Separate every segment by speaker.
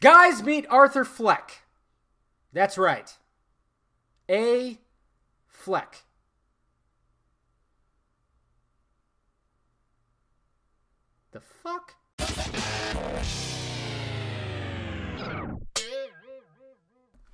Speaker 1: Guys, meet Arthur Fleck. That's right. A. Fleck. The fuck?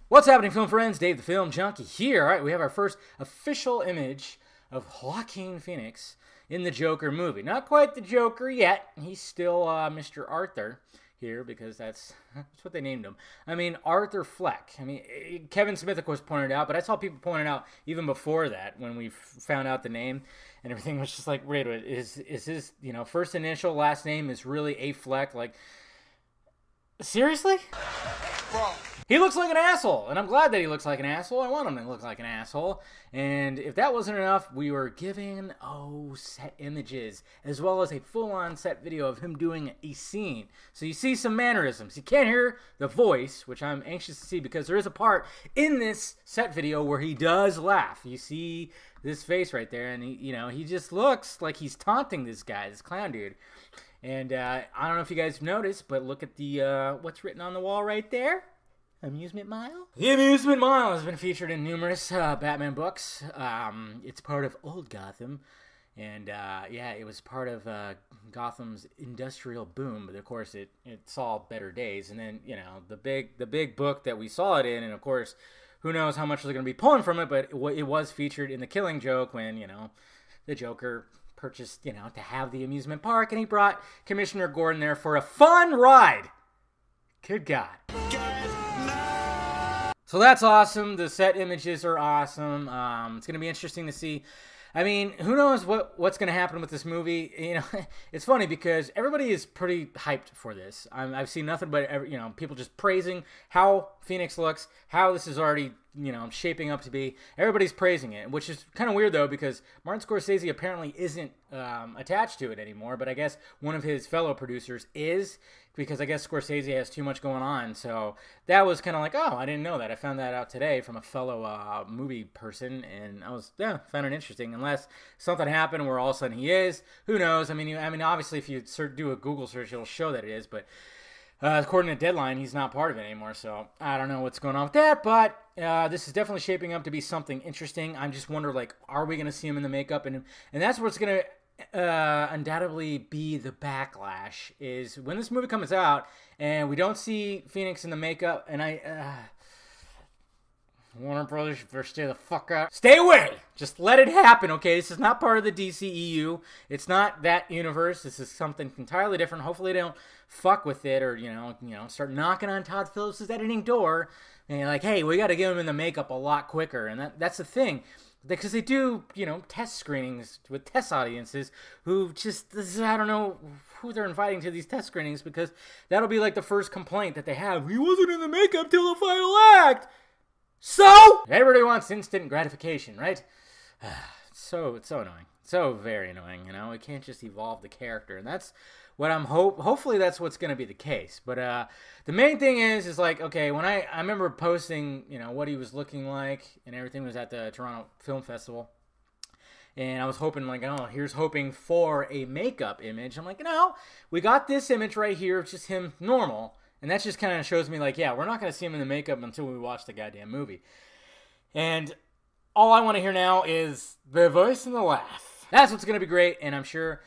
Speaker 1: What's happening, film friends? Dave the Film Junkee here. All right, we have our first official image of Joaquin Phoenix in the Joker movie. Not quite the Joker yet. He's still uh, Mr. Arthur here because that's that's what they named him. I mean, Arthur Fleck. I mean, eh, Kevin Smith, of course, pointed out, but I saw people pointing out even before that when we found out the name and everything was just like, wait, wait, is is his you know first initial, last name is really A Fleck? Like, seriously? He looks like an asshole, and I'm glad that he looks like an asshole. I want him to look like an asshole. And if that wasn't enough, we were given, oh, set images, as well as a full on set video of him doing a scene. So you see some mannerisms. You can't hear the voice, which I'm anxious to see because there is a part in this set video where he does laugh. You see this face right there, and he, you know, he just looks like he's taunting this guy, this clown dude. And uh, I don't know if you guys noticed, but look at the uh, what's written on the wall right there. Amusement Mile? The Amusement Mile has been featured in numerous uh, Batman books. Um, it's part of Old Gotham. And uh, yeah, it was part of uh, Gotham's industrial boom, but of course it, it saw better days. And then you know the big the big book that we saw it in, and of course, who knows how much they're going to be pulling from it, but it, it was featured in the Killing Joke when you know the Joker purchased you know to have the amusement park, and he brought Commissioner Gordon there for a fun ride. Good God. So that's awesome. The set images are awesome. Um, it's going to be interesting to see. I mean, who knows what what's going to happen with this movie? You know, it's funny because everybody is pretty hyped for this. i have seen nothing but you know people just praising how Phoenix looks, how this is already you know shaping up to be. Everybody's praising it, which is kind of weird though because Martin Scorsese apparently isn't um, attached to it anymore. But I guess one of his fellow producers is because I guess Scorsese has too much going on. So that was kind of like, oh, I didn't know that. I found that out today from a fellow uh, movie person, and I was yeah found it interesting. Unless something happened where all of a sudden he is, who knows? I mean, you, I mean, obviously if you do a Google search, it'll show that it is, but. Uh, according to Deadline, he's not part of it anymore, so I don't know what's going on with that. But uh, this is definitely shaping up to be something interesting. I'm just wondering, like, are we going to see him in the makeup? And and that's what's going to uh, undoubtedly be the backlash is when this movie comes out and we don't see Phoenix in the makeup, and I. Warner Brothers, you better stay the fuck out. Stay away! Just let it happen, okay? This is not part of the DCEU. It's not that universe. This is something entirely different. Hopefully they don't fuck with it or, you know, you know, start knocking on Todd Phillips' editing door and you're like, hey, we gotta get him in the makeup a lot quicker. And that, that's the thing because they do, you know, test screenings with test audiences who just I don't know who they're inviting to these test screenings because that'll be like the first complaint that they have. He wasn't in the makeup till the final act. So everybody wants instant gratification, right? so it's so annoying, so very annoying. You know, it can't just evolve the character, and that's what I'm hope hopefully that's what's going to be the case. But uh, the main thing is is like okay, when I I remember posting, you know, what he was looking like and everything was at the Toronto Film Festival. And I was hoping, like, oh, here's hoping for a makeup image. I'm like, no, we got this image right here. It's just him normal. And that just kind of shows me, like, yeah, we're not going to see him in the makeup until we watch the goddamn movie. And all I want to hear now is the voice and the laugh. That's what's going to be great. And I'm sure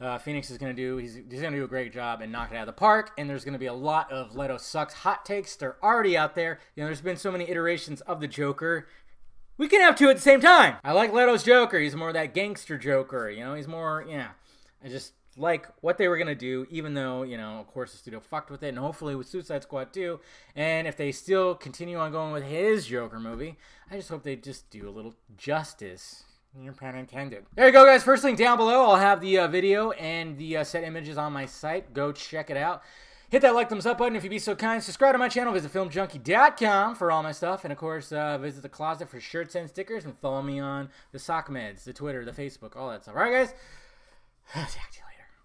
Speaker 1: uh, Phoenix is going to do. He's, he's going to do a great job and knock it out of the park. And there's going to be a lot of Leto sucks hot takes. They're already out there. You know, there's been so many iterations of the Joker. We can have two at the same time. I like Leto's Joker. He's more that gangster Joker. You know, he's more yeah. I just like what they were gonna do, even though you know, of course, the studio fucked with it, and hopefully with Suicide Squad too. And if they still continue on going with his Joker movie, I just hope they just do a little justice your pun intended. There you go, guys. First link down below. I'll have the uh, video and the uh, set images on my site. Go check it out. Hit that like, thumbs up button if you'd be so kind. Subscribe to my channel. Visit filmjunkee.com for all my stuff. And, of course, uh, visit the closet for shirts and stickers. And follow me on the sock meds, the Twitter, the Facebook, all that stuff. All right, guys?